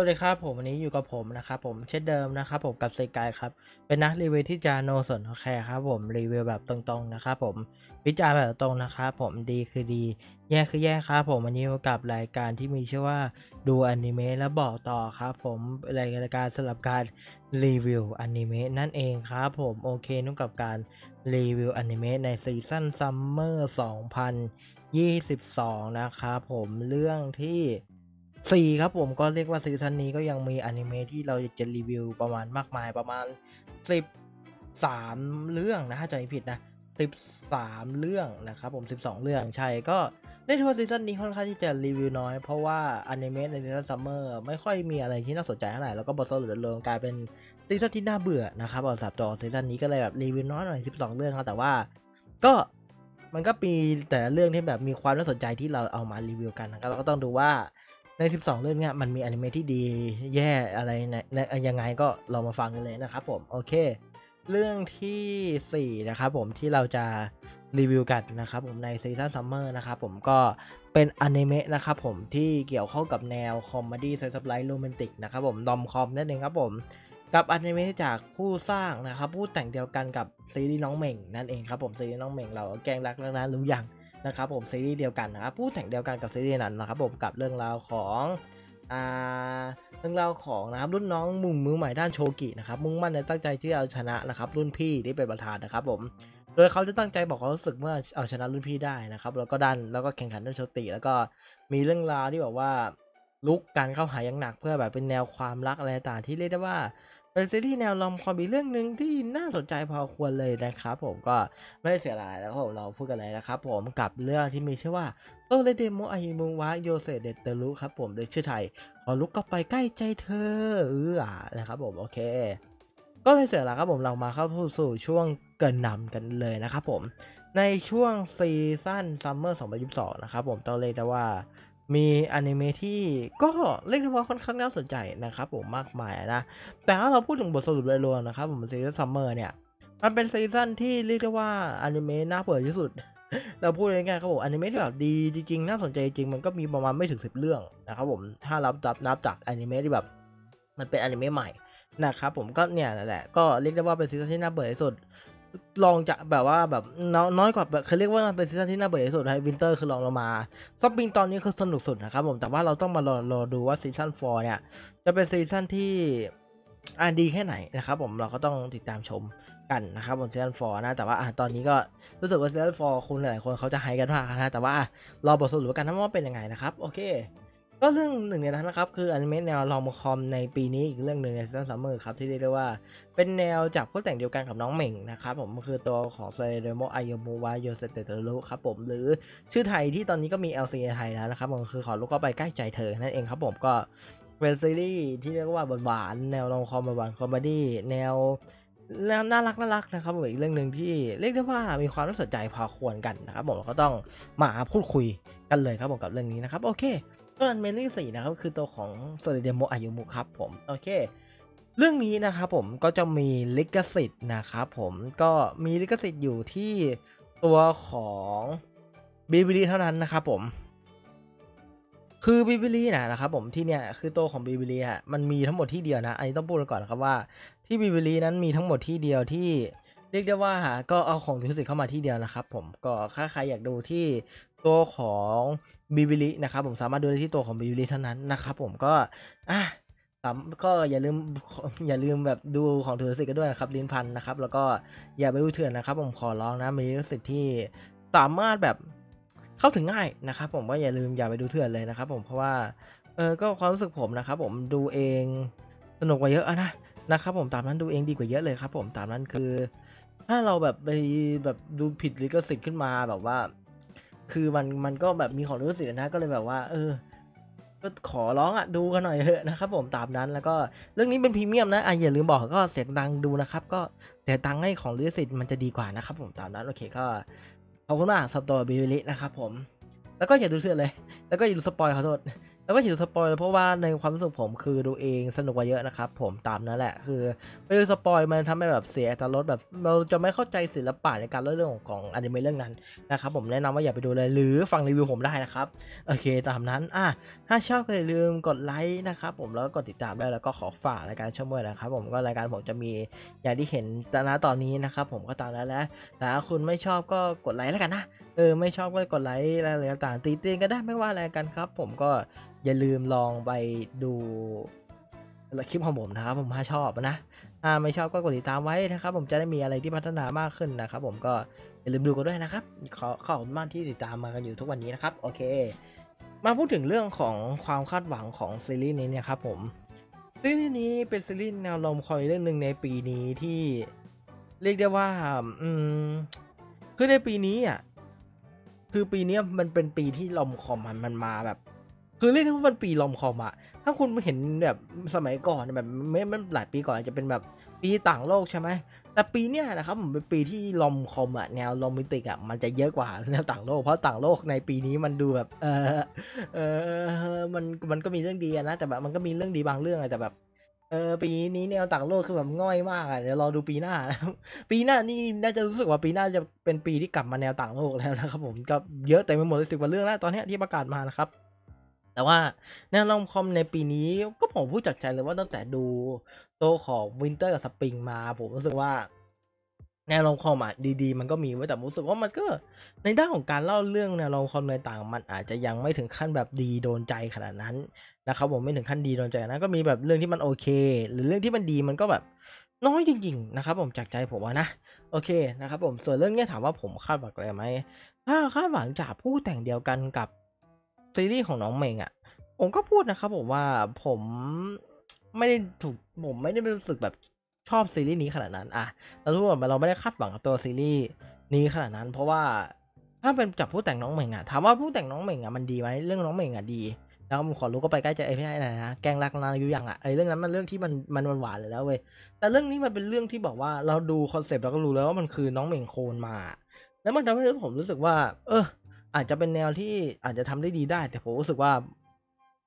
สวัสดีครับผมวันนี้อยู่กับผมนะครับผมเช่นเดิมนะครับผมกับเซกายครับเป็นนักรีวิวที่จะ no สนโอเคครับผมรีวิวแบบตรงๆนะครับผมวิจารณ์แบบตรงนะครับผมดีคือดี แย่คือแย่ครับผมวันนี้อยู่กับรายการที่มีชื่อว่าดูอนิเมะแล้วบอกต่อครับผมรายการสำหรับการรีวิวอนิเมะนั่นเองครับผมโอเคนุ่งกับการรีวิวอนิเมะในซีซั่น summer 2022 นะครับผมเรื่องที่ สี่ครับผมก็เรียกว่าซีซั่นนี้ก็ยังมีอนิเมะที่เราจะรีวิวประมาณมากมายประมาณ 13 เรื่องนะถ้าจะไม่ผิดนะ 13 เรื่องนะครับผม 12 เรื่องใช่ก็ได้ถือว่าซีซั่นนี้ค่อนข้างที่จะรีวิวน้อย เพราะว่าอนิเมะในซีซั่น summer ไม่ค่อยมีอะไรที่น่าสนใจเท่าไหร่ แล้วก็บทสรุปรวมกลายเป็นซีซั่นที่น่าเบื่อนะครับเอาสับต่อซีซั่นนี้ก็เลยแบบรีวิวน้อยหน่อย 12 เรื่องครับแต่ว่าก็มันก็มีแต่ละเรื่องที่แบบมีความน่าสนใจที่เราเอามารีวิวกันนะครับเราก็ต้องดูว่า ใน 12 เรื่องเนี้ยมันมีอนิเมะที่ดีแย่อะไรในในยังไงก็เรามาฟังกันเลยนะครับผม โอเค เรื่องทีสี่ 4 นะครับผมที่เราจะรีวิวกันนะครับผมในซีซั่น summer นะครับผมก็เป็นอนิเมะนะครับผมที่เกี่ยวข้องกับแนว comedy slice of life romantic นะครับผม romcom นั่นเองครับผมกับอนิเมะจากผู้สร้างนะครับผู้แต่งเดียวกันกับซีรีส์น้องเหม่งนั่นเองครับผมซีรีส์น้องเหม่งเราแกล้งรักแล้วนะรู้ยัง นะครับผมซีรีส์เดียวกันนะครับผู้แต่งเดียวกันกับซีรีส์นั้นนะครับผมกับเรื่องราวของอ่าเรื่องราวของนะครับรุ่นน้องมุมมือใหม่ด้านโชกินะครับมุ่งมั่นในตั้งใจที่เอาชนะนะครับรุ่นพี่ที่เป็นประธานนะครับผมโดยเขาจะตั้งใจบอกเขามรู้สึกเมื่อเอาชนะรุ่นพี่ได้นะครับแล้วก็ดันแล้วก็แข่งขันด้วยโชติ แล้วก็มีเรื่องราวที่แบบว่าลุกการเข้าหาอย่างหนักเพื่อแบบเป็นแนวความรักอะไรต่างที่เรียกได้ว่า เป็นซีรีส์แนว romcom อีกเรื่องหนึ่งที่น่าสนใจพอควรเลยนะครับผมก็ไม่ได้เสียดายแล้วก็ผมเราพูดกันเลยนะครับผมกับเรื่องที่มีชื่อว่าそれでも歩は寄せてくるครับผมโดยชื่อไทย ขอรุกเข้าไปใกล้ใจเธอเอออะนะครับผมโอเค ก็ไม่เสียแล้วครับผมเรามาเข้าสู่ช่วงเกริ่นนำกันเลยนะครับผมในช่วงซีซั่น summer 2022 นะครับผมต้องเรียกได้ว่า มีอนิเมะที่ก็เรียกได้ว่าค่อนข้างน่าสนใจนะครับผมมากมายนะ แต่ถ้าเราพูดถึงบทสรุปโดยรวมนะครับผมซีซั่น summer เนี่ย มันเป็นซีซั่นที่เรียกได้ว่าอนิเมะน่าเบื่อที่สุด เราพูดง่ายๆครับผมอนิเมะที่แบบดีจริงๆน่าสนใจจริงมันก็มีประมาณไม่ถึง 10 เรื่องนะครับผมถ้ารับนับนับจากอนิเมะที่แบบมันเป็นอนิเมะใหม่นะครับผมก็เนี่ยแหละก็เรียกได้ว่าเป็นซีซั่นที่น่าเบื่อที่สุด ลองจะแบบว่าแบบน้อยน้อยกว่าแบบเขาเรียกว่ามันเป็นซีซั่นที่น่าเบื่อที่สุดให้ winter คือรองลงมาซอปปิงตอนนี้คือสนุกสุดนะครับผมแต่ว่าเราต้องมารอรอดูว่าซีซั่น4เนี่ย จะเป็นซีซั่นที่อ่าดีแค่ไหนนะครับผมเราก็ต้องติดตามชมกันนะครับบนซีซั่น4นะแต่ว่าอ่ตอนนี้ก็รู้สึกว่าซีซั่น4คุณหลายๆคนเขาจะไฮกันมากนะแต่ว่ารอบทสรุปกันนะว่าเป็นยังไงนะครับโอเค ก็เรื่องหนึ่งในนั้นนะครับ คืออนิเมะแนว romcom ในปีนี้อีกเรื่องหนึ่งในซีซั่น summer ครับ ที่เรียกได้ว่าเป็นแนวจากผู้แต่งเดียวกันกับน้องเหม่งนะครับ ผมคือตัวของそれでも歩は寄せてくるครับผม หรือชื่อไทยที่ตอนนี้ก็มี LC ไทยแล้วนะครับผมคือขอรุกเข้าไปใกล้ใจเธอ นั่นเองครับผมก็เป็นซีรีส์ที่เรียกว่าหวานๆแนว romcom หวาน comedy แนวน่ารักน่ารักนะครับผมอีกเรื่องหนึ่งที่เรียกได้ว่ามีความน่าสนใจพอควรกันนะครับผมเราก็ต้องมาพูดคุยกันเลยครับผมกับเรื่องนี้นะครับโอเค ก็อนิเมะที่สี่นะครับคือตัวของそれでも歩ครับผมโอเค เรื่องนี้นะครับผมก็จะมีลิขสิทธิ์นะครับผมก็มีลิขสิทธิ์อยู่ที่ตัวของ Bilibili เท่านั้นนะครับผม คือ Bilibili นะครับผมที่เนี่ยคือตัวของ Bilibili อะมันมีทั้งหมดที่เดียวนะอันนี้ต้องพูดก่อนนะครับว่าที่ Bilibili นั้นมีทั้งหมดที่เดียวที่ เรียกได้ว่าก็เอาของลิขสิทธิ์เข้ามาที่เดียวนะครับผมก็ถ้าใครอยากดูที่ตัวของ Bilibili นะครับผมสามารถดูได้ที่ตัวของ Bilibili เท่านั้นนะครับผมก็อะก็อย่าลืมอย่าลืมแบบดูของถือสิทธิ์กันด้วยนะครับลิ้นพันนะครับ แล้วก็อย่าไปดูเถื่อนนะครับ ผมขอร้องนะมีลิขสิทธิ์ที่สามารถแบบเข้าถึงง่ายนะครับ ผมก็อย่าลืมอย่าไปดูเถื่อนเลยนะครับ ผมเพราะว่าเออก็ความรู้สึกผมนะครับ ผมดูเองสนุกกว่าเยอะนะนะครับ ผมตามนั้นดูเองดีกว่าเยอะเลยครับ ผมตามนั้นคือ ถ้าเราแบบไปแบบดูผิดลิขสิทธิ์ขึ้นมาแบบว่า คือมันมันก็แบบมีของลิขสิทธิ์นะก็เลยแบบว่า เออ ก็ขอร้องอะดูกันหน่อยเถอะนะครับผมตามนั้นแล้วก็เรื่องนี้เป็นพรีเมียมนะอะอย่าลืมบอกก็เสียตังค์ดูนะครับ ก็เสียตังค์ให้ของลิขสิทธิ์มันจะดีกว่านะครับ ผมตามนั้นโอเคก็ขอบคุณมากสำหรับตัว Bilibili นะครับผมแล้วก็อย่าดูเถื่อนเลย แล้วก็อย่าดูสปอยขอโทษ แล้วก็ถือสปอยเพราะว่าในความรู้สึกผมคือดูเองสนุกกว่าเยอะนะครับผมตามนั้นแหละ คือไปดูสปอยมันทำให้แบบเสียอรรถรสแบบเราจะไม่เข้าใจศิลปะในการเล่าเรื่องของอนิเมะเรื่องนั้นนะครับผมแนะนำว่าอย่าไปดูเลยหรือฟังรีวิวผมได้นะครับโอเคตามนั้นอะถ้าชอบก็อย่าลืมกดไลค์นะครับผมแล้วก็กดติดตามได้แล้วก็ขอฝากรายการช่องมื่อนะครับผมก็รายการผมจะมีอย่างที่เห็นณตอนนี้นะครับผมก็ตามนั้นแล้วแต่ถ้าคุณไม่ชอบก็กดไลค์แล้วกันนะ เออไม่ชอบก็กดไลค์อะไรต่างๆตีเตียนก็ได้ไม่ว่าอะไรกันครับ ผมก็อย่าลืมลองไปดูคลิปของผมนะครับผมถ้าชอบนะถ้าไม่ชอบก็กดติดตามไว้นะครับ ผมจะได้มีอะไรที่พัฒนามากขึ้นนะครับ ผมก็อย่าลืมดูกันด้วยนะครับ ขอขอบคุณมากที่ติดตามมากันอยู่ทุกวันนี้นะครับ โอเค มาพูดถึงเรื่องของความคาดหวังของซีรีส์นี้เนี่ยครับผมซีรีส์นี้เป็นซีรีส์แนวลมคอยเรื่องหนึ่งในปีนี้ที่เรียกได้ว่า อืมคือในปีนี้อะ คือปีนี้มันเป็นปีที่ลอมคอมมันมันมาแบบ คือเรียกได้ว่ามันปีลอมคอมอะถ้าคุณเห็นแบบสมัยก่อนแบบไม่ไม่หลายปีก่อนอาจจะเป็นแบบปีต่างโลกใช่ไหมแต่ปีเนี้ยนะครับผมเป็นปีที่ลอมคอมอะแนวลอมมิติกอะมันจะเยอะกว่าแนวต่างโลก เพราะต่างโลกในปีนี้มันดูแบบ เออเออมันมันก็มีเรื่องดีนะแต่แบบมันก็มีเรื่องดีบางเรื่องอะแต่แบบ เออปีนี้แนวต่างโลกคือแบบง่อยมากอะเดี๋ยวรอดูปีหน้าปีหน้านี่น่าจะรู้สึกว่าปีหน้าจะเป็นปีที่กลับมาแนวต่างโลกแล้วนะครับผมก็เยอะเต็มไปหมดเลยสิบกว่าเรื่องแล้วตอนนี้ที่ประกาศมานะครับ แต่ว่าแนว romcom ในปีนี้ก็ผมพูดจากใจเลยว่าตั้งแต่ดูตัวของ winter กับสปริงมา ผมรู้สึกว่า แนว romcom อะดีๆ มันก็มีไว้แต่รู้สึกว่ามันก็ในด้านของการเล่าเรื่องแนว romcom ในต่างมันอาจจะยังไม่ถึงขั้นแบบดีโดนใจขนาดนั้นนะครับผมไม่ถึงขั้นดีโดนใจนะก็มีแบบเรื่องที่มันโอเค หรือเรื่องที่มันดีมันก็แบบน้อยจริงๆนะครับผมจากใจผมว่านะโอเคนะครับผมส่วนเรื่องนี้ถามว่าผมคาดหวังอะไรไหมถ้าคาดหวังจากผู้แต่งเดียวกันกับซีรีส์ของน้องเมงอะผมก็พูดนะครับผมว่าผมไม่ได้ถูกผมไม่ได้รู้สึกแบบ ชอบซีรีส์นี้ขนาดนั้นอะเราทุกคนเราไม่ได้คาดหวังกับตัวซีรีส์นี้ขนาดนั้น เพราะว่าถ้าเป็นจับผู้แต่งน้องเหม่งอะถามว่าผู้แต่งน้องเหม่งอะมันดีไหมเรื่องน้องเหม่งอะดี แล้วผมขอรู้ก็ไปใกล้ใจเอ้ไม่ใช่นะนะแกงรักนาอยู่ยังอะไอเรื่องนั้นมันเรื่องที่มันมันหวานเลยแล้วเว้ยแต่เรื่องนี้มันเป็นเรื่องที่บอกว่าเราดูคอนเซปต์เราก็รู้แล้วว่ามันคือน้องเหม่งโคนมา แล้วมันทำให้ผมรู้สึกว่า เออ อาจจะเป็นแนวที่อาจจะทำได้ดีได้ แต่ผมรู้สึกว่า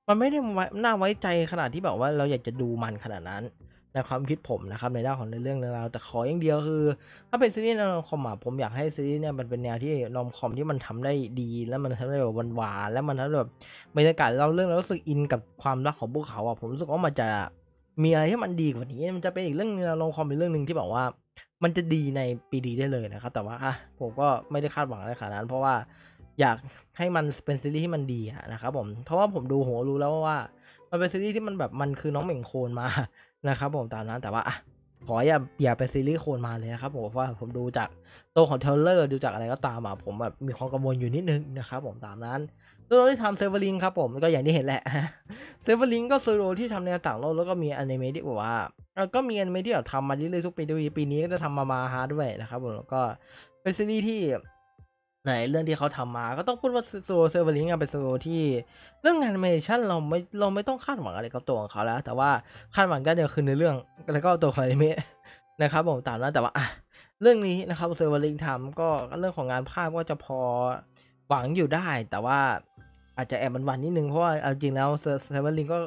มันไม่ได้น่าไว้ใจขนาดที่แบบว่าเราอยากจะดูมันขนาดนั้น ในความคิดผมนะครับในด้านของเรื่องเรื่องราวแต่ขออย่างเดียวคือ ถ้าเป็นซีรีส์นอมคอมอะผมอยากให้ซีรีส์เนี่ยมันเป็นแนวที่นอมคอมที่มันทำได้ดี แล้วมันทำได้แบบหวานๆแล้วมันทำแบบบรรยากาศเราเรื่องแล้วรู้สึกอินกับความรักของพวกเขาอะผมรู้สึกว่ามันจะมีอะไรที่มันดีกว่านี้มันจะเป็นอีกเรื่องนึงนอมคอมเป็นเรื่องหนึ่งที่บอกว่า มันจะดีในปีดีได้เลยนะครับ แต่ว่าอะผมก็ไม่ได้คาดหวังอะไรขนาดนั้น เพราะว่าอยากให้มันเป็นซีรีส์ที่มันดีนะครับผมเพราะว่าผมดูโหรู้แล้วว่า มันเป็นซีรีส์ที่มันแบบมันคือน้องเหม่งโคนมา นะครับผมตามนั้นแต่ว่าขออย่าอย่าไปซีรีส์โคนมาเลยนะครับผมว่าผมดูจากตัวของ trailer ดูจากอะไรก็ตามอะผมแบบมีความกังวลอยู่นิดนึงนะครับผมตามนั้นตัวที่ทำ Silver Link ครับผมก็อย่างที่เห็นแหละ Silver Link ก็ซูโรที่ทำแนวต่างโลกแล้วก็มีอนิเมะที่บอกว่าก็มีอนิเมะที่แบบทำมาเรื่อยๆทุกปีด้วยปีนี้ก็จะทำมามาฮาด้วยนะครับผมแล้วก็เป็นซีรีส์ที่ ในเรื่องที่เขาทำมา ก็ต้องพูดว่าโซ Silver Link เป็นโซที่เรื่องงานแอนิเมชันเราไม่เราไม่ต้องคาดหวังอะไรกับตัวของเขาแล้ว แต่ว่าคาดหวังได้เดียวคือในเรื่องแล้วก็ตัวของอนิเมะนะครับผมตามนั้นแต่ว่าอะเรื่องนี้นะครับ Silver Link ทำก็เรื่องของงานภาพก็จะพอหวังอยู่ได้ แต่ว่าอาจจะแอบมันๆนิดนึงเพราะว่าเอาจริงแล้วเซอร์เวลิงก็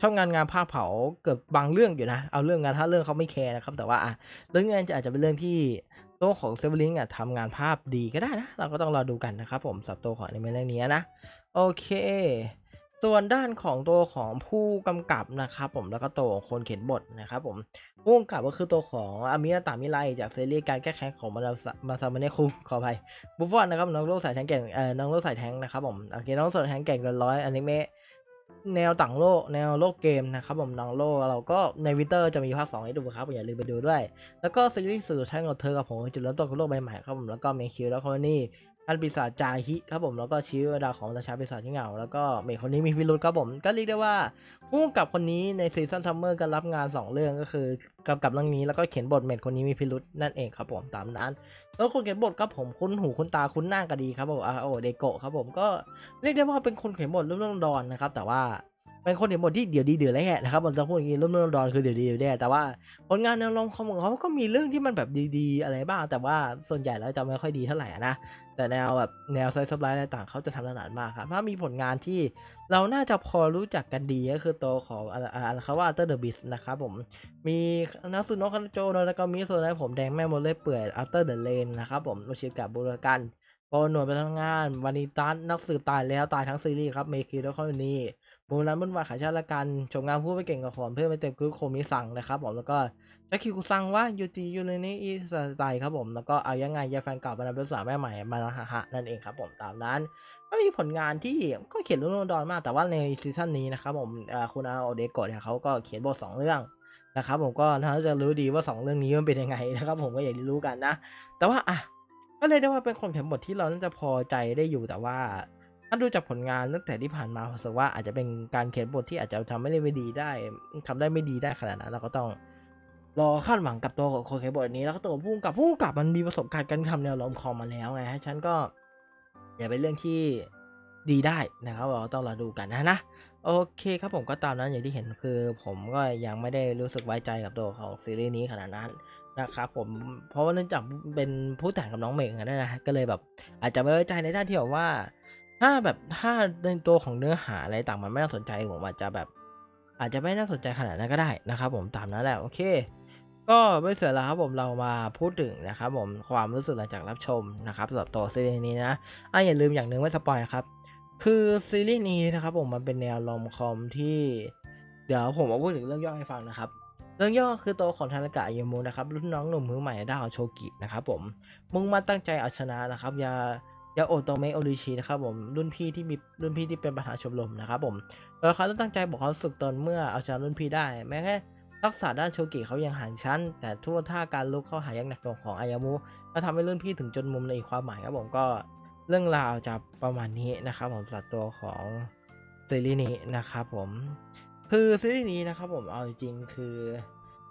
ชอบงานงานภาพเผาเกือบบางเรื่องอยู่นะ เอาเรื่องงานถ้าเรื่องเขาไม่แคร์นะครับ แต่ว่าอะเรื่องงานจะอาจจะเป็นเรื่องที่ ตัวของ Silver Link อะทำงานภาพดีก็ได้นะ เราก็ต้องรอดูกันนะครับผมสำหรับตัวของอนิเมะเรื่องนี้นะ โอเค ส่วนด้านของตัวของผู้กำกับนะครับผมแล้วก็ตัวของคนเขียนบทนะครับผมผู้กำกับก็คือตัวของอามินาโตะมิไรจากซีรีส์การแก้แค้นของมาซามาซามุเนะคุงขออภัย Bofuri นะครับน้องโลกสายแทงแก่งเอ่อน้องโลกสายแทงนะครับผมโอเคน้องสายแทงแก่งร้อยอนิเมะ แนวต่างโลกแนวโลกเกมนะครับผมน้องโล่เราก็ใน winter จะมีภาค2ให้ดูครับอย่าลืมไปดูด้วย แล้วก็ซีรีส์ศึกแห่งของเธอกับผมจุดเริ่มต้นของโลกใบใหม่ครับผมแล้วก็เมคิวแล้วก็นี่ อันปีศาจจาฮิครับผมแล้วก็ชีวิตดาของราชาปีศาจที่เหงา แล้วก็เมดคนนี้มีพิรุธครับผมก็เรียกได้ว่าผู้กำกับคนนี้ในซีซั่น summer ก็รับงาน 2 เรื่องก็คือกำกับเรื่องนี้แล้วก็เขียนบทเมดคนนี้มีพิรุธนั่นเองครับผมตามนั้นแล้วคนเขียนบทครับผมคุ้นหูคุ้นตาคุ้นหน้าก็ดีครับผมอาคาโอเดโกะครับผมก็เรียกได้ว่าเป็นคนเขียนบทเรื่องดอนนะครับแต่ว่า เป็นคนเขียนบทที่เดี๋ยวดีเดี๋ยวแย่นะครับผมจะพูดอย่างนี้รุ่มรุ่มดอนคือเดี๋ยวดีเดี๋ยวแย่แต่ว่าผลงานแนวลมคอมของเขาก็มีเรื่องที่มันแบบดีๆ อะไรบ้าง แต่ว่าส่วนใหญ่แล้วจะไม่ค่อยดีเท่าไหร่นะแต่แนวแบบแนวไซส์ซับไลท์อะไรต่างเขาจะทำถนัดมากครับถ้ามีผลงานที่เราน่าจะพอรู้จักกันดีก็คือตัวของอันเขาว่าเตอร์เดอะบิสนะครับผมมีนักสุนทรคันโจแล้วก็มีส่วนในผมแดงแม่มดเล่เปื่อยอัลเตอร์เดอะเลนนะครับผมโนชิกะบุรกันโปรหน่วยไปทำงานวานิตันนักสืบตายแล้วตายทั้งซีรีส์ครับเมคิแล้วก็นี่ มูนันบุญวายขายชาติละกัน ชมงานผู้ไปเก่งกับขอมเพื่อไปเต็มคือโคมิซังนะครับผมแล้วก็แจ็คคิวซังว่ายูจียูเรนี่อีสไตล์ครับผมแล้วก็เอายังไงยาแฟนเก่าบรรดาเป็นสาวแม่ใหม่มาฮะฮะนั่นเองครับผมตามนั้นก็มีผลงานที่ก็เขียนรุ่นดอนมากแต่ว่าในซีซั่นนี้นะครับผมคุณอาโอเดโกะเนี่ยเขาก็เขียนบทสองเรื่องนะครับผมก็น่านจะรู้ดีว่า 2 เรื่องนี้มันเป็นยังไงนะครับผมก็อยากรู้กันนะ แต่ว่าอะก็เลยได้ว่าเป็นคนเขียนบทที่เราน่าจะพอใจได้อยู่แต่ว่า ถ้าดูจากผลงานตั้งแต่ที่ผ่านมาผมสึกว่าอาจจะเป็นการเขียนบทที่อาจจะทำไม่ได้ไม่ดีได้ทำได้ไม่ดีได้ขนาดนั้นเราก็ต้องรอคาดหวังกับตัวของคนเขียนบทนี้แล้วก็ตัวผู้กับผู้กับมันมีประสบการณ์การทำแนวลมคอมมาแล้วไงฉันก็อย่าเป็นเรื่องที่ดีได้นะครับเราต้องรอดูกันนะนะโอเคครับผมก็ตามนั้นอย่างที่เห็นคือผมก็ยังไม่ได้รู้สึกไว้ใจกับตัวของซีรีส์นี้ขนาดนั้นนะครับผมเพราะว่าเนื่องจากเป็นผู้แต่งกับน้องเมงนะนะก็เลยแบบ อาจจะไม่ไว้ใจในด้านที่แบบว่า ถ้าแบบถ้าในตัวของเนื้อหาอะไรต่างมันไม่น่าสนใจผมอาจจะแบบ อาจจะไม่น่าสนใจขนาดนั้นก็ได้นะครับผมตามนั้นแหละโอเค ก็ไม่เสียแล้วครับผมเรามาพูดถึงนะครับผมความรู้สึกหลังจากรับชมนะครับสำหรับตัวซีรีส์นี้นะอะอย่าลืมอย่างหนึ่งไม่สปอยครับคือซีรีส์นี้นะครับผมมันเป็นแนวลอมคอมที่เดี๋ยวผมมาพูดถึงเรื่องย่อให้ฟังนะครับ เรื่องย่อคือตัวของธนากะยมูนะครับรุ่นน้องหนุ่มมือใหม่ด้านของโชกินะครับผมมุ่งมั่นตั้งใจเอาชนะนะครับยา ยาโอโตเมะโอริชินะครับผมรุ่นพี่ที่มีรุ่นพี่ที่เป็นประธานชมรมนะครับผมโดยเขาตั้งใจบอกเขาสึกตนเมื่อเอาชนะรุ่นพี่ได้ แม้แค่ทักษะด้านโชกิเขายังห่างชั้น แต่ทั่วท่าการลุกเข้าหายังหนักหน่วงของอายามุก็ทำให้รุ่นพี่ถึงจนมุมในอีกความหมายครับผมก็เรื่องราวจะประมาณนี้นะครับผมสัตว์ตัวของซีรีส์นี้นะครับผมคือซีรีส์นี้นะครับผมเอาจริงคือ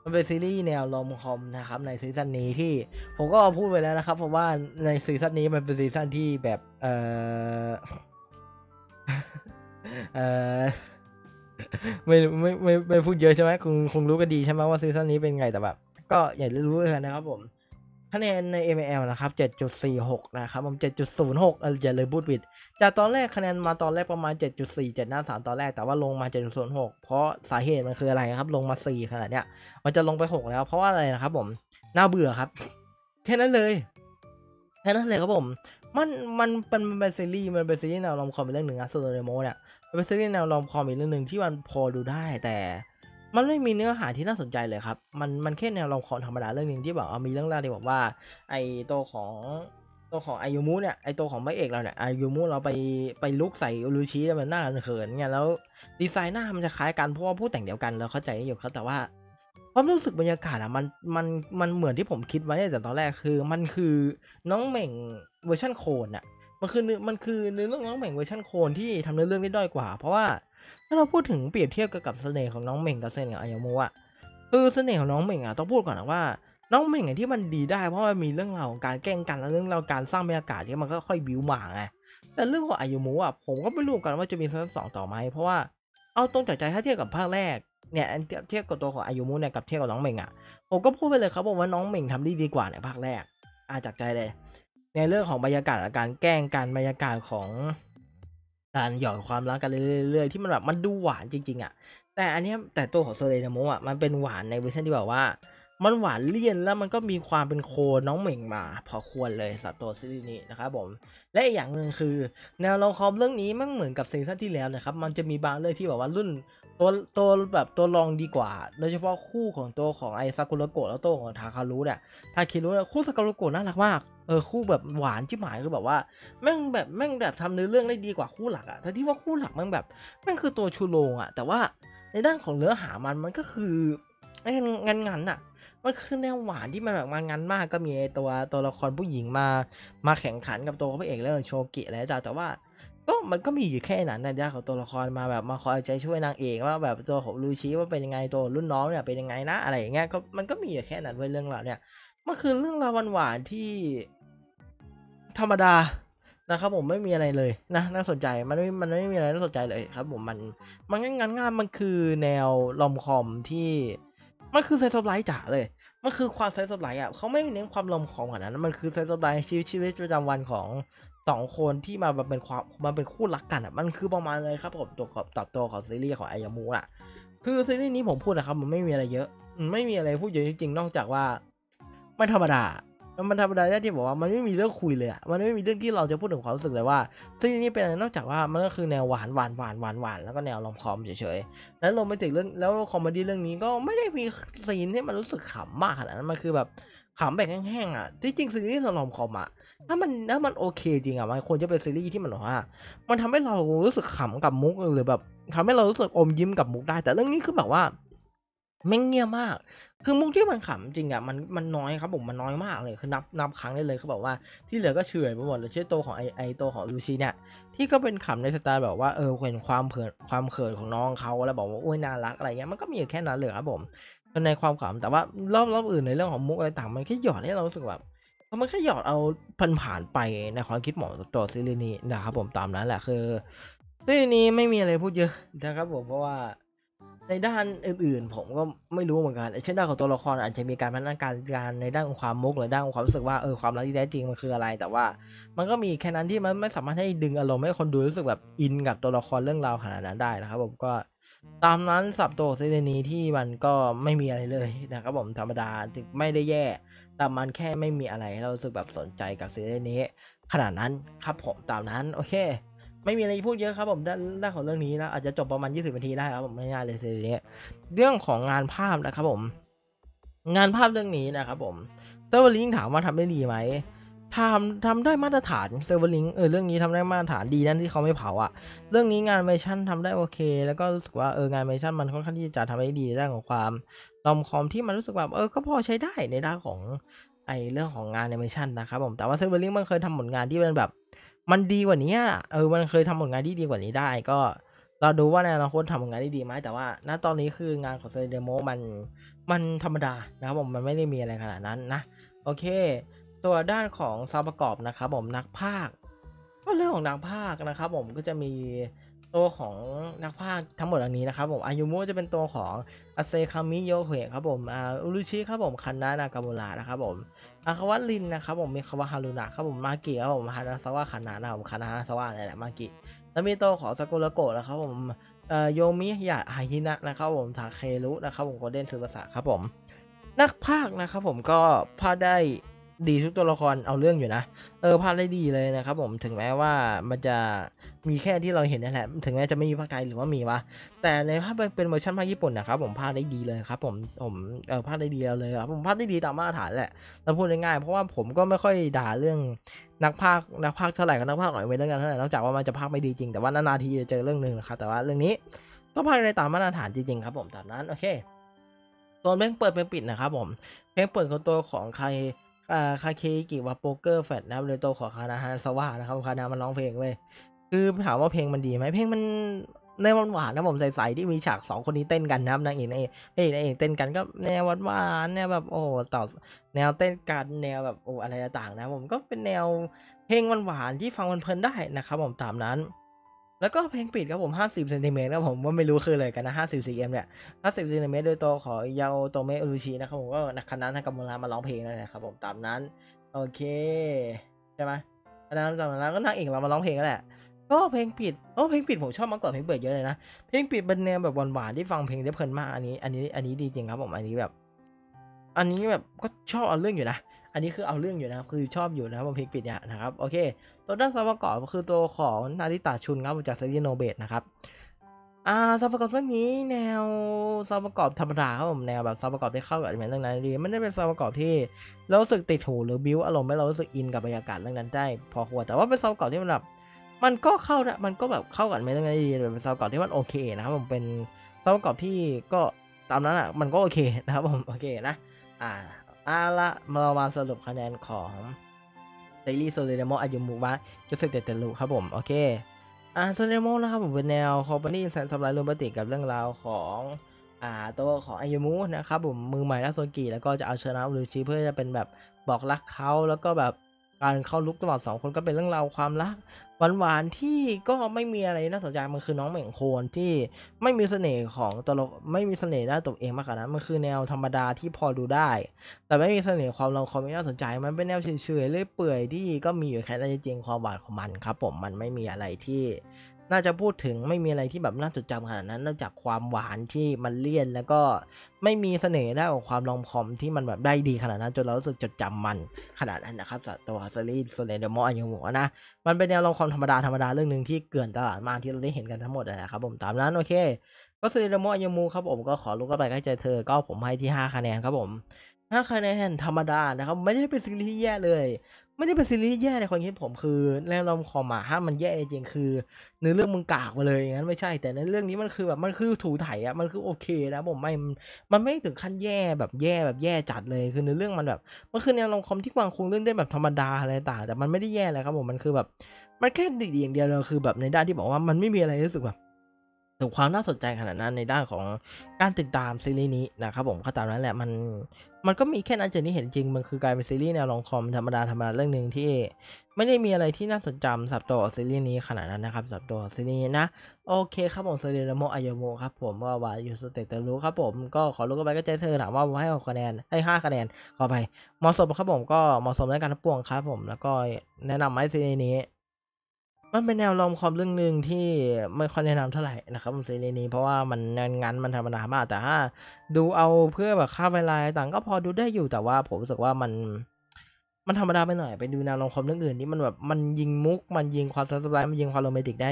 มันเป็นซีรีส์แนว romcom นะครับในซีซั่นนี้ที่ผมก็พูดไปแล้วนะครับ เพราะว่าในซีซั่นนี้มันเป็นซีซั่นที่แบบเออเออไม่ไม่ไม่ไม่พูดเยอะใช่ไหมคงคงรู้กันดีใช่ไหมว่าซีซั่นนี้เป็นไงแต่แบบก็อยากรู้กันนะครับผม คะแนนใน MAL นะครับ 7.46 นะครับผม7.06อย่าเลยบูดวิดจากตอนแรกคะแนนมาตอนแรกประมาณ 7.47หน้า3ตอนแรกแต่ว่าลงมา 7.06 เพราะสาเหตุมันคืออะไรครับ ลงมา 4 ขนาดเนี้ย มันจะลงไป 6 แล้วเพราะว่าอะไรนะครับผม น่าเบื่อครับ แค่นั้นเลย แค่นั้นเลยครับผม มันมันเป็นเป็นซีรีส์มันเป็นซีรีส์แนว romcom เป็นเรื่องหนึ่งนะ Soredemo เนี่ยเป็นซีรีส์แนว romcom อีกเรื่องหนึ่งที่มันพอดูได้แต่ มันไม่มีเนื้อหาที่น่าสนใจเลยครับ มันมันแค่แนว romcom ธรรมดาเรื่องนึงที่แบบมีเรื่องราวที่บอกว่าไอตัวของตัวของไออายุมุเนี่ยไอตัวของพระเอกเราเนี่ยไออายุมุเราไปไปรุกใส่อุลุชิแล้วมันหน้าเขินเนี่ยแล้วดีไซน์หน้ามันจะคล้ายกันเพราะว่าผู้แต่งเดียวกันเราเข้าใจอยู่ครับแต่ว่าความรู้สึกบรรยากาศอะมันมันมันเหมือนที่ผมคิดไว้แต่ตอนแรกคือ มันคือน้องเหม่งเวอร์ชันโคลนอะมันคือมันคือเนื้อเรื่องน้องเหม่งเวอร์ชันโคลนที่ทำเนื้อเรื่องได้ด้อยกว่า เพราะว่า ถ้าเราพูดถึงเปรียบเทียบกับเสน่ห์ของน้องเหม่งกับเสน่ห์ของอายุมุอะคือเสน่ห์ของน้องเหม่งอะต้องพูดก่อนนะว่าน้องเหม่งไงที่มันดีได้เพราะมันมีเรื่องราวของการแกล้งกันและเรื่องราวการสร้างบรรยากาศที่มันก็ค่อยบิวหมาไงแต่เรื่องของอายุมุอะผมก็ไม่รู้กันว่าจะมีซีซั่นสองต่อไหมเพราะว่าเอาตรงจากใจถ้าเทียบกับภาคแรกเนี่ยเทียบกับตัวของอายุมุเนี่ยกับเทียบกับน้องเหม่งอะผมก็พูดไปเลยครับบอกว่าน้องเหม่งทำได้ดีกว่าในภาคแรกอาจากใจเลย ในเรื่องของบรรยากาศการแกล้งกันบรรยากาศของ การหยอดความรักกันเรื่อยๆที่มันแบบมันดูหวานจริง ๆ อะ แต่อันนี้แต่ตัวของ Soredemo อะมันเป็นหวานในเวอร์ชันที่แบบว่า มันหวานเลี่ยนแล้วมันก็มีความเป็นโคลนน้องเหม่งมาพอควรเลยสำหรับตัวซีรีส์นี้นะครับผมและอีกอย่างหนึ่งคือ แนวละครเรื่องนี้มันเหมือนกับซีซั่นที่แล้วนะครับมันจะมีบางเรื่องที่แบบว่ารุ่น ตัวตัวแบบตัวรองดีกว่า โดยเฉพาะคู่ของตัวของไอซากุระโกะแล้วตัวของทาคารุเนี่ยทาคิรุเนี่ยคู่ซากุระโกะน่ารักมากเออคู่แบบหวานชิบหายคือแบบว่าแม่งแบบแม่งแบบทำเนื้อเรื่องได้ดีกว่าคู่หลักอะแต่ที่ว่าคู่หลักแม่งแบบแม่งคือตัวชูโรงอะแต่ว่าในด้านของเนื้อหามันมันก็คืองานงานอะมันคือแนวหวานที่มันแบบมางานมากก็มีตัวตัวละครผู้หญิงมามาแข่งขันกับตัวพระเอกเรื่องโชกิอะไรจ้ะแต่ว่า ก็มันก็มีอยู่แค่นั้นนะเดี๋ยวเขาตัวละครมาแบบมาคอยใจช่วยนางเอกว่าแบบตัวของลูชิว่าเป็นยังไงตัวรุ่นน้องเนี่ยเป็นยังไงนะอะไรอย่างเงี้ยก็มันก็มีอยู่แค่นั้นไว้เรื่องราวเนี่ยมันคือเรื่องราวหวานๆที่ธรรมดานะครับผมไม่มีอะไรเลยนะน่าสนใจมันไม่มันไม่มีอะไรน่าสนใจเลยครับผมมันมันง่ายง่ายมันคือแนว romcom ที่มันคือ slice of life จ๋าเลย มันคือความ slice of life อะเขาไม่เน้นความ romcom ขนาดนั้นมันคือ slice of life ชีวิตชีวิตประจำวันของ สองคนที่มาเป็นความมาเป็นคู่รักกันอะมันคือประมาณเลยครับผมตัวกับกับตัวของซีรีส์ของไออายุมุอะ คือซีรีส์นี้ผมพูดนะครับมันไม่มีอะไรเยอะไม่มีอะไรพูดเยอะจริงๆนอกจากว่าไม่ธรรมดามันธรรมดาได้ที่บอกว่ามันไม่มีเรื่องคุยเลยอะมันไม่มีเรื่องที่เราจะพูดถึงความรู้สึกเลยว่าซีรีส์นี้เป็นอะไรนอกจากว่ามันก็คือแนวหวานหวานหวานหวานหวานแล้วก็แนว romcom เฉยๆแล้วโรแมนติกเรื่องแล้วคอมเมดี้เรื่องนี้ก็ไม่ได้มีซีนที่มันรู้สึกขำมากขนาดนั้นมันคือแบบขำแบบแห้งๆอะที่จริงซีรีส์ romcom อะ ถ้ามันถ้ามันโอเคจริงอะมันควรจะเป็นซีรีส์ที่มันว่ามันทำให้เรารู้สึกขำกับมุกหรือแบบทำให้เรารู้สึกอมยิ้มกับมุกได้ แต่เรื่องนี้คือแบบว่าแม่งเงียบมาก คือมุกที่มันขำจริงอะมันมันน้อยครับผมมันน้อยมากเลยคือนับนับครั้งได้เลยเขาบอกว่าที่เหลือก็เฉยไปหมดเลยเช่นตัวของไอไอตัวของลูชีเนี่ยที่ก็เป็นขำในสไตล์แบบว่าเออเห็นความเผินความเขินของน้องเขาแล้วบอกว่าโอ้ยน่ารักอะไรเงี้ยมันก็มีอยู่แค่นั้นเลยครับผมในความขำแต่ว่ารอบรอบอื่นในเรื่องของมุกอะไรต่างมันแค่หยอดให้เรารู้สึกแบบ มันแค่หยอดเอาผ่านผ่านไปในความคิดหมอตัวซีรีส์นี้นะครับผมตามนั้นแหละคือซีรีส์นี้ไม่มีอะไรพูดเยอะนะครับผมเพราะว่าในด้านอื่นๆ ผมก็ไม่รู้เหมือนกันเช่นด้านของตัวละครอาจจะมีการพัฒนาการการในด้านของความมุกหรือด้านของความรู้สึกว่าเออความรักที่แท้จริงมันคืออะไร แต่ว่ามันก็มีแค่นั้นที่มันไม่สามารถให้ดึงอารมณ์ให้คนดูรู้สึกแบบอินกับตัวละครเรื่องราวขนาดนั้นได้นะครับผมก็ตามนั้นสับตัวซีรีส์นี้ที่มันก็ไม่มีอะไรเลยนะครับผมธรรมดาถึงไม่ได้แย่ แต่มันแค่ไม่มีอะไรให้เรารู้สึกแบบสนใจกับซีรีส์นี้ ขนาดนั้นครับผมตามนั้นโอเค ไม่มีอะไรพูดเยอะครับผมด้านด้านของเรื่องนี้นะอาจจะจบประมาณ 20นาทีได้ครับผมไม่ง่ายเลยซีรีส์นี้เรื่องของงานภาพนะครับผม งานภาพเรื่องนี้นะครับผม Silver Link ถามว่าทำได้ดีไหมทำทำได้มาตรฐาน Silver Link เออเรื่องนี้ทำได้มาตรฐานดีนั่นที่เขาไม่เผาอะเรื่องนี้งานเมชั่นทำได้โอเค แล้วก็รู้สึกว่าเอองานเมชั่นมันค่อนข้างที่จะทำได้ดีในด้านของความ romcom ที่มันรู้สึกแบบเออก็พอใช้ได้ในด้านของไอเรื่องของงานแอนิเมชันนะครับผมแต่ว่า Silver Link มันเคยทำผลงานที่เป็นแบบ มันดีกว่านี้เออมันเคยทำผลงานที่ดีกว่านี้ได้ ก็เราดูว่าในอนาคตทำผลงานได้ดีไหมแต่ว่าณตอนนี้คืองานของ Soredemo มันมันธรรมดานะครับผมมันไม่ได้มีอะไรขนาดนั้นนะโอเค ตัวด้านของซาวประกอบนะครับผมนักพากย์ก็เรื่องของนักพากย์นะครับผมก็จะมี ตัวของนักพากย์ทั้งหมดอันนี้นะครับผม Ayumu จะเป็นตัวของอาเซคามิโยเฮครับผมอาอุรุชิครับผมคันนานากามุระนะครับผมอาคาวะลินนะครับผมมีคาวะฮารุนะครับผมมากิครับผมฮานาซาวะคันนานะครับผมคันนาซาวะอะไรแหละมากิแล้วมีตัวของซากุระโกะนะครับผมเอ่อโยมิยะฮาฮินะนะครับผมทาเครุนะครับผมโกลเด้นซูบะสะครับผมนักภาคนะครับผมก็ภาได้ ดีทุกตัวละครเอาเรื่องอยู่นะ เออภาคได้ดีเลยนะครับผมถึงแม้ว่ามันจะมีแค่ที่เราเห็นนั่นแหละ ถึงแม้จะไม่มีภาคไทยหรือว่ามีวะ แต่นักพากย์เป็นเวอร์ชันพากย์ญี่ปุ่นนะครับผมพากย์ได้ดีเลยครับผม ผมเออพากย์ได้ดีเลยครับผมพากย์ได้ดีตามมาตรฐานแหละเราพูดง่ายๆเพราะว่าผมก็ไม่ค่อยด่าเรื่องนักพากย์นักพากย์เท่าไหร่กับนักพากย์หน่อยเว้นเรื่องกันเท่าไหร่นอกจากว่ามันจะพากย์ไม่ดีจริง แต่ว่านานๆทีจะเจอเรื่องหนึ่งนะครับแต่ว่าเรื่องนี้ก็พากย์ได้ตามมาตรฐานจริงๆครับผมตามนั้นโอเคตัวเพลงเปิดเพลงปิดนะครับผมเพลงเปิดของตัวของใคร Kakehiki wa Poker Face นะครับเลยตัวของ Kana Hanazawa นะครับ Kana มันร้องเพลงเว้ยคือถามว่าเพลงมันดีไหมเพลงมันในวหวานนะผมใส่ๆที่มีฉากสองคนนี้เต้นกันนะครับนางเอกนางเอกนางเอกนางเอกเต้นกันก็แนวหวานแนวแบบโอ้ต่อแนวเต้นกันแนวแบบโอ้อะไรต่างๆนะผมก็เป็นแนวเพลงหวานๆที่ฟังเพลินได้นะครับผมตามนั้น แล้วก็เพลงปิดครับผม 50เซนติเมตรครับผมว่าไม่รู้คืออะไรกันนะ 50 cm เนี่ย 50เซนติเมตรโดยตัวของยาโโตเมะอุรุชินะครับผมก็นักคณะนักกำมลามาร้องเพลงนั่นแหละครับผมตามนั้น โอเค ใช่ไหม Kana ตามนั้นก็นางเอกเรามาร้องเพลงกันแหละ ก็เพลงปิดโอ้เพลงปิดผมชอบมากกว่าเพลงเปิดเยอะเลยนะ เพลงปิดเป็นแนวแบบหวานๆที่ฟังเพลงได้เพลินมากอันนี้ อันนี้ อันนี้ดีจริงครับผม อันนี้แบบ อันนี้แบบก็ชอบเอาเรื่องอยู่นะ อันนี้คือเอาเรื่องอยู่นะครับคือชอบอยู่นะครับเพลงปิดเนี่ยนะครับโอเคตัวด้านซาวประกอบคือตัวของ Narita Shun ครับจากเซรีโนเบตนะครับอ่าซาวประกอบเรื่องนี้แนวซาวประกอบธรรมดาครับผมแนวแบบซาวประกอบที่เข้ากับอนิเมะเรื่องนั้นดีไม่ได้เป็นซาวประกอบที่เรารู้สึกติดหูหรือบิวอารมณ์ให้เรารู้สึก in กับบรรยากาศเรื่องนั้นได้พอควรแต่ว่าเป็นซาวประกอบที่มันแบบมันก็เข้านะมันก็แบบเข้ากับอนิเมะเรื่องนั้นดีเป็นซาวประกอบที่มันโอเคนะครับผมเป็นซาวประกอบที่ก็ตามนั้นอะมันก็โอเคนะครับผมโอเคนะอ่า อาละเรามาสรุปคะแนนของซีรีส์ Soredemo Ayumu wa Yosetekuru ครับผมโอเคอ่า Soredemo นะครับผมเป็นแนว comedy slice of life romanticับเรื่องราวของอ่าตัวของอายุมุนะครับผมมือใหม่นักโซกีแล้วก็จะเอาชนะอุรุชิเพื่อจะเป็นแบบบอกรักเขาแล้วก็แบบ การเข้าลุกตลอดสองคนก็เป็นเรื่องราวความรักหวานๆที่ก็ไม่มีอะไรน่าสนใจมันคือน้องเหม่งโคนที่ไม่มีเสน่ห์ของตัวลกไม่มีเสน่ห์ด้านตัวเองมากกว่านั้นมันคือแนวธรรมดาที่พอดูได้ แต่ไม่มีเสน่ห์ความเราความไม่น่าสนใจ มันเป็นแนวเฉยๆเรื่อยเปื่อยที่ก็มีอยู่แค่นั้นจริงๆความหวานของมันครับ ผมมันไม่มีอะไรที่ น่าจะพูดถึงไม่มีอะไรที่แบบน่าจดจำขนาดนั้นนอกจากความหวานที่มันเลี่ยน แล้วก็ไม่มีเสน่ห์ด้านของความ romcom ที่มันแบบได้ดีขนาดนั้นจนเรารู้สึกจดจำมันขนาดนั้นนะครับสำหรับตัวซีรีส์ Soredemo Ayumu นะ มันเป็นแนว romcom ธรรมดาธรรมดาเรื่องหนึ่งที่เกลื่อนตลาดมากที่เราได้เห็นกันทั้งหมดนะครับผมตามนั้นโอเค ก็ซีรีส์ Soredemo Ayumu ครับผมก็ขอรุกเข้าไปใกล้ใจเธอก็ผมให้ที่ 5 คะแนนครับผม5คะแนนธรรมดานะครับไม่ได้เป็นซีรีส์ที่แย่เลย ไม่ได้เป็นซีรีส์แย่ในความคิดผมคือแนวลอมคอมอะถ้ามันแย่จริงๆคือเนื้อเรื่องมึงกากมาเลยอย่างนั้นไม่ใช่ แต่ในเรื่องนี้มันคือแบบมันคือถูถ่ายอะมันคือโอเคนะผมไม่มันไม่ถึงขั้นแย่แบบแย่แบบแย่จัดเลยคือในอเรื่องมันแบบมันคือแนวลอมคอมที่วางคงเรื่องได้แบบธรรมดาอะไรต่างแต่มันไม่ได้แย่เลยครับผมมันคือแบบ มันแค่ดีอย่างเดียวเลยคือแบบในด้านที่บอกว่ามันไม่มีอะไรรู้สึกแบบ ถึงความน่าสนใจขนาดนั้นในด้านของการติดตามซีรีส์นี้นะครับผมก็ตามนั้นแหละมันมันก็มีแค่นั้นจนที่เห็นจริงมันคือกลายเป็นซีรีส์แนว romcom ธรรมดาธรรมดาเรื่องหนึ่งที่ ไม่ได้มีอะไรที่น่าสนใจสำหรับตัวซีรีส์นี้ขนาดนั้นนะครับสำหรับตัวซีรีส์นี้นะโอเคครับผม Soredemo Ayumu ครับผม wa Yosetekuru ครับผมก็ขอรุกเข้าไปใกล้ใจเธอถามว่าผมให้คะแนนให้ห้าคะแนนขอไปเหมาะสมครับผมก็เหมาะสมในการทั้งปวงครับผมแล้วก็แนะนำให้ซีรีส์นี้ มันเป็นแนว romcom เรื่องหนึ่งที่ไม่ค่อยแนะนำเท่าไหร่นะครับซีรีส์นี้เพราะว่ามันงานมันธรรมดามากแต่ถ้าดูเอาเพื่อแบบฆ่าเวลาต่างก็พอดูได้อยู่แต่ว่าผมรู้สึกว่ามัน มันธรรมดาไปหน่อยไปดูแนว romcom เรื่องอื่นที่มันแบบมันยิงมุก มันยิงความสบายมันยิงความโรแมนติกได้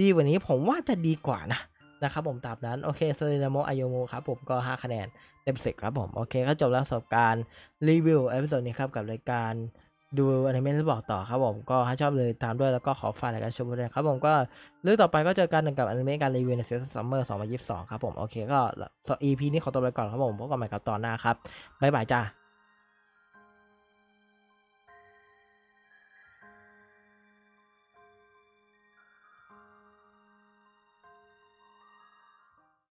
ดีกว่านี้ผมว่าจะดีกว่านะนะครับผมตามนั้น โอเค Soredemo Ayumu ครับผมก็ 5 คะแนนเต็มสิบครับผม โอเค ก็จบแล้วสำหรับการรีวิว episode นี้ครับกับรายการ ดูอนิเมะแล้วบอกต่อครับผมก็ถ้าชอบเลยตามด้วยแล้วก็ขอฝากรายการชมด้วยครับผมก็เรื่องต่อไปก็เจอกันกับอนิเมะการรีวิวใน season summer 2022ครับผมโอเคก็ EP นี้ขอตัวไปก่อนครับผมพบกันใหม่กับตอนหน้าครับบ๊ายบายจ้า